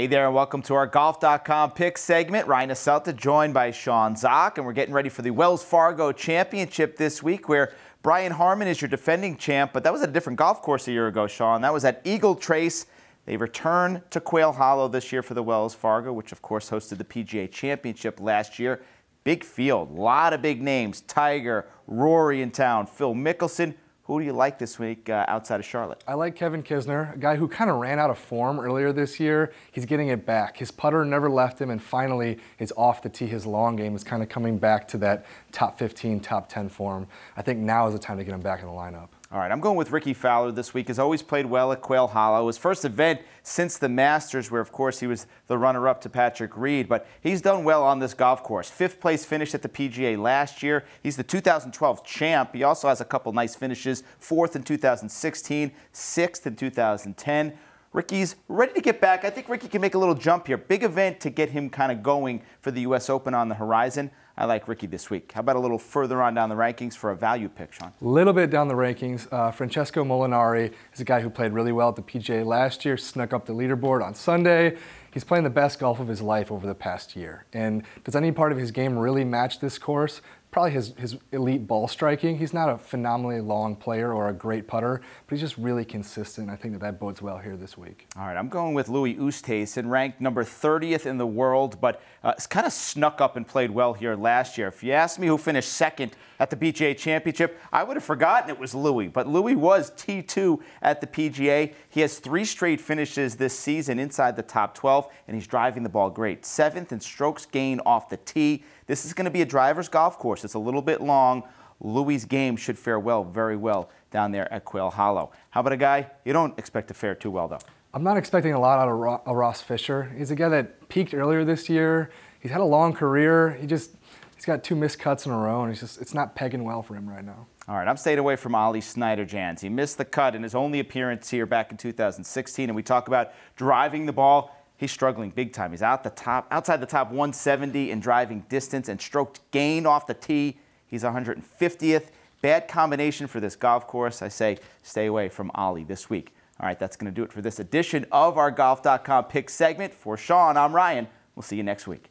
Hey there, and welcome to our Golf.com pick segment. Ryan Asselta joined by Sean Zak, and we're getting ready for the Wells Fargo Championship this week, where Brian Harman is your defending champ, but that was at a different golf course a year ago, Sean. That was at Eagle Trace. They return to Quail Hollow this year for the Wells Fargo, which of course hosted the PGA Championship last year. Big field, a lot of big names. Tiger, Rory in town, Phil Mickelson. Who do you like this week uh, outside of Charlotte? I like Kevin Kisner, a guy who kind of ran out of form earlier this year. He's getting it back. His putter never left him, and finally, his off the tee, his long game is kind of coming back to that top 15, top 10 form. I think now is the time to get him back in the lineup. All right, I'm going with Rickie Fowler this week. Has always played well at Quail Hollow. His first event since the Masters, where of course he was the runner-up to Patrick Reed, but he's done well on this golf course. Fifth place finish at the PGA last year. He's the 2012 champ. He also has a couple nice finishes: fourth in 2016, sixth in 2010. Rickie's ready to get back. I think Rickie can make a little jump here. Big event to get him kind of going for the U.S. Open on the horizon. I like Rickie this week. How about a little further on down the rankings for a value pick, Sean? A little bit down the rankings. Uh, Francesco Molinari is a guy who played really well at the PGA last year, snuck up the leaderboard on Sunday. He's playing the best golf of his life over the past year. And does any part of his game really match this course? Probably his, his elite ball striking. He's not a phenomenally long player or a great putter, but he's just really consistent. I think that that bodes well here this week. All right, I'm going with Louis Oosthuizen, ranked number 30th in the world, but uh, kind of snuck up and played well here last year. If you ask me who finished second at the PGA Championship, I would have forgotten it was Louis, but Louis was T2 at the PGA. He has three straight finishes this season inside the top 12, and he's driving the ball great. Seventh in strokes gained off the tee. This is going to be a driver's golf course. It's a little bit long. Louis' game should fare well, very well down there at Quail Hollow. How about a guy you don't expect to fare too well, though? I'm not expecting a lot out of Ross Fisher. He's a guy that peaked earlier this year. He's had a long career. He just he's got two missed cuts in a row, and he's just it's not pegging well for him right now. All right, I'm staying away from Ollie Schniederjans. He missed the cut in his only appearance here back in 2016, and we talk about driving the ball he's struggling big time. He's out the top, outside the top 170 in driving distance and stroked gain off the tee. He's 150th. Bad combination for this golf course. I say stay away from Ollie this week. All right, that's going to do it for this edition of our Golf.com pick segment. For Sean, I'm Ryan. We'll see you next week.